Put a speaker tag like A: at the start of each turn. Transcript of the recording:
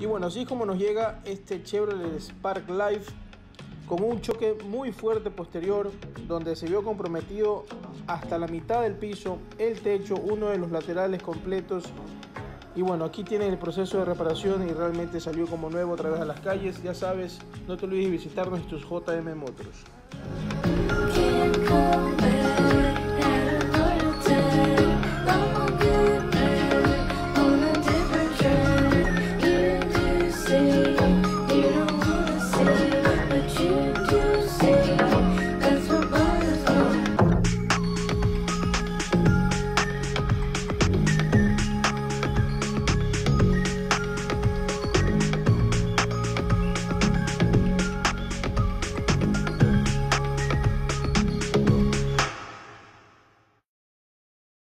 A: Y bueno, así es como nos llega este Chevrolet Spark Life con un choque muy fuerte posterior donde se vio comprometido hasta la mitad del piso, el techo, uno de los laterales completos. Y bueno, aquí tiene el proceso de reparación y realmente salió como nuevo otra vez a las calles. Ya sabes, no te olvides visitar nuestros JM Motors.